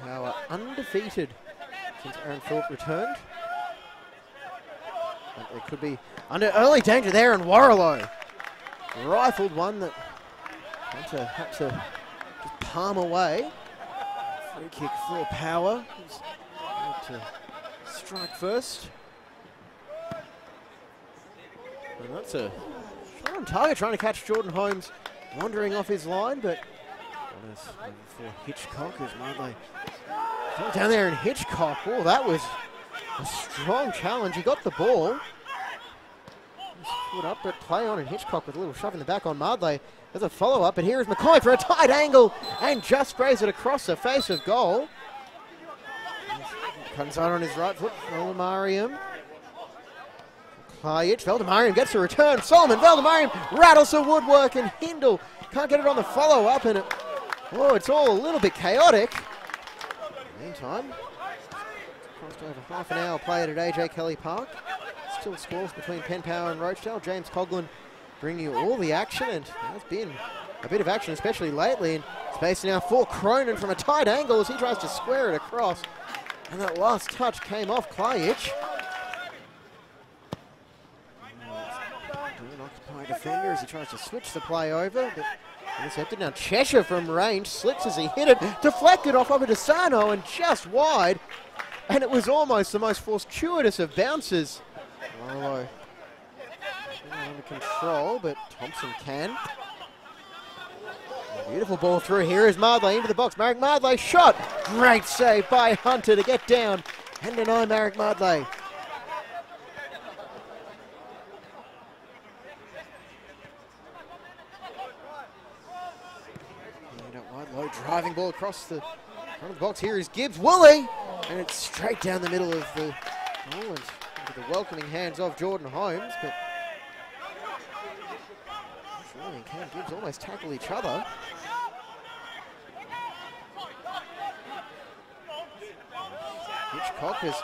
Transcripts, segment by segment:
Power undefeated since Aaron Phillip returned. But it could be under early danger there, and Warrilow rifled one that Hunter had to just palm away. Free kick for Power. To strike first. And that's a on target, trying to catch Jordan Holmes wandering off his line, but that is over uh, for Hitchcock as Marley down there in Hitchcock. Oh, that was a strong challenge. He got the ball. Put up, but play on and Hitchcock with a little shove in the back on Mardley. There's a follow up, and here is McCoy for a tight angle and just sprays it across the face of goal. Comes out on his right foot, Veldemariam. Klajic, Veldemariam gets a return. Solomon Veldemariam rattles the woodwork, and Hindle can't get it on the follow up, and it, oh, it's all a little bit chaotic. Meantime, crossed over half an hour played at AJ Kelly Park. Still scores between Penn Power and Rochedale. James Coughlin bringing you all the action, and there's been a bit of action, especially lately. In space now for Cronin from a tight angle as he tries to square it across. And that last touch came off Klajic. An occupied defender as he tries to switch the play over, but intercepted. Now Cheshire from range slips as he hit it, deflected off over to Sano and just wide. And it was almost the most fortuitous of bounces. Marlowe under control, but Thompson can. Beautiful ball through here is Mardley into the box. Marek Mardley shot. Great save by Hunter to get down and deny Marek Mardley. Low driving ball across the front of the box. Here is Gibbs. Woolley! And it's straight down the middle of the the welcoming hands of Jordan Holmes. But Woolley and Cam Gibbs almost tackle each other. Hitchcock is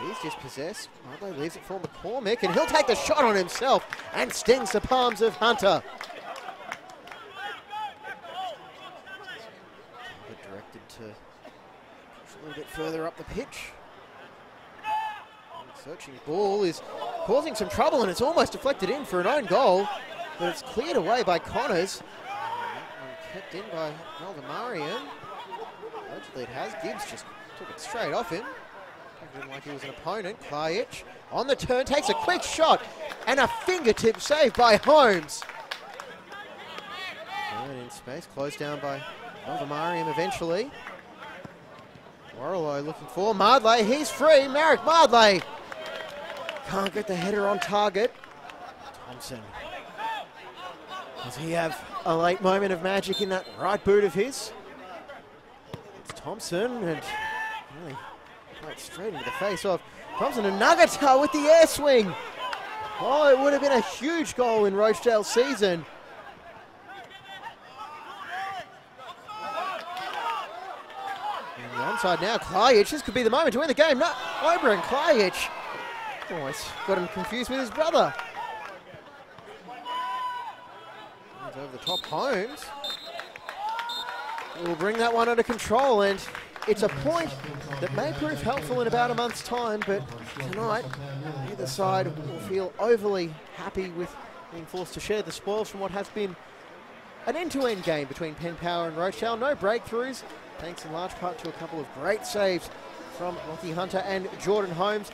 he's dispossessed. Marlowe leaves it for McCormick and he'll take the shot on himself and stings the palms of Hunter. directed to a little bit further up the pitch. Searching ball is causing some trouble and it's almost deflected in for an own goal, but it's cleared away by Connors. kept in by Veldemariam. Allegedly it has. Gibbs just took it straight off him. Him like he was an opponent. Klajic on the turn, takes a quick shot and a fingertip save by Holmes. And in space, closed down by Veldemariam eventually. Warrilow looking for Mardley. He's free. Merrick Mardley can't get the header on target. Thompson. Does he have a late moment of magic in that right boot of his? It's Thompson and really straight into the face of Thompson and Nagata with the air swing. Oh, it would have been a huge goal in Rochedale's season. And the onside now, Klajic. This could be the moment to win the game. No, Oberon Klajic. Almost oh, got him confused with his brother. He's over the top, Holmes. We'll bring that one under control, and it's a point that may prove helpful in about a month's time, but tonight, neither side will feel overly happy with being forced to share the spoils from what has been an end-to-end game between Penn Power and Rochedale. No breakthroughs, thanks in large part to a couple of great saves from Lockie Hunter and Jordan Holmes.